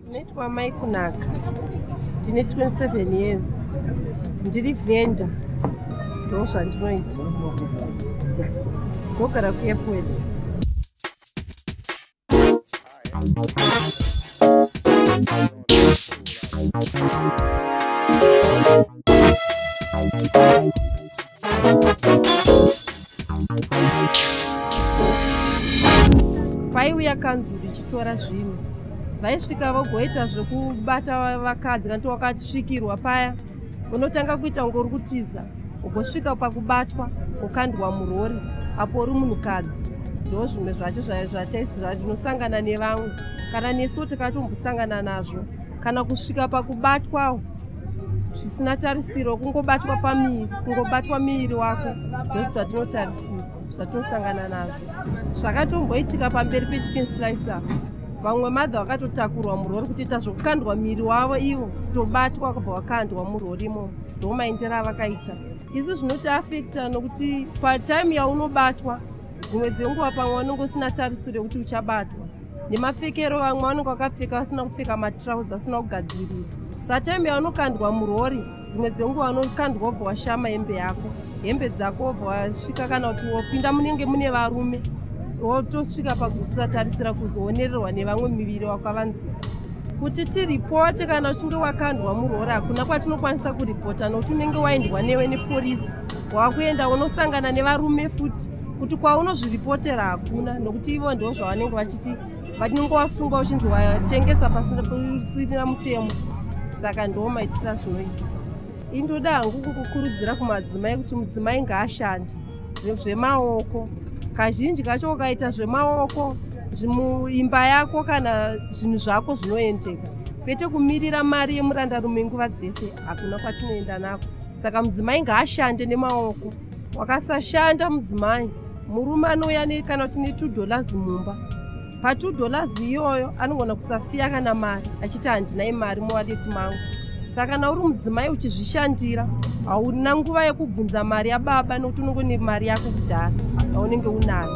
ndinoitwa mai kunaka. Ndine 27 years. Ndiri vhenda ndo zvandinoita. Ndogara kuairport Thank you paiuya kanzuru ichitora zvinhu. Vaisvika vagoita zvekubata vakadzi kanti wakasvikirwa paya. Unotanga kuita kunge uri kutiza ugosvika pakubatwa ukandwa murori apo uri munhukadzi. Ndo zvimwe zvacho zvataisira ndinosangana nevamwe. Kana nesuwo tikatombosangana nazvo kana kusvika pakubatwawo zvisina tarisiro kungobatwa pamiri kungobatwa miviri wako ndo zvatinotarisira zvatinosangana nazvo. Zvakatomboitika pamberi pechicken slicer. Vamwe madha vakatotakurwa murori kutoita zvokukandwa miri wavo ivo kutobatwa kubva vakandwa murori imomo. Ndo maendero avakaita. Isu zvinotiafekta nokuti pataimu yaunobatwa dzimwe dzenguva pamwe vanonge usina tarisiro yekuti uchabatwa. Nemapfekero vamwe vanonge vakapfeka vasina kupfeka matrausi vasina kugadzirira saa taimu yaunokandwa murori dzimwe dzenguva unokandwa wobva washama hembe yako. Hembe dzako wobva wasvika kana kuti wopinda munenge mune varume wotosvika pakusatarisira kuzoonererwa nevamwe miviri wakavanzika kuti tiripote kana uchinge wakandwa murori hakuna kwatinokwanisa kuripota nokuti unenge waendwa newe neporisi wakuenda unosangana nevarume futi. Kuti kwaunozviripotera hakuna nokuti ivo ndo zvavanenge vachiti vanenge wasunga uchinzi watengesa pasina mutemo saka ndo maitira zvinoita. Indoda hangu kukukurudzira kumadzimai kuti mudzimai ngaashande. Zvemaoko kazhinji kacho ukaita zvemaoko muimba yako kana zvinhu zvako zvinoendeka kwete kumirira mari yemurandarume nguva dzese hakuna kwatinoenda nako. Saka mudzimai ngaashande nemaoko. Wakasashanda mudzimai murume anouya kana kuti ne2 dollars mumba pa2 dollars iyoyo anogona kusasiya kana mari achiti handinai mari muwadeti mangu. Saka kana uri mudzimai uchizvishandira hauna nguva yekubvunza mari yababa nokuti unonge ne mari yako kudhara yaunenge unayo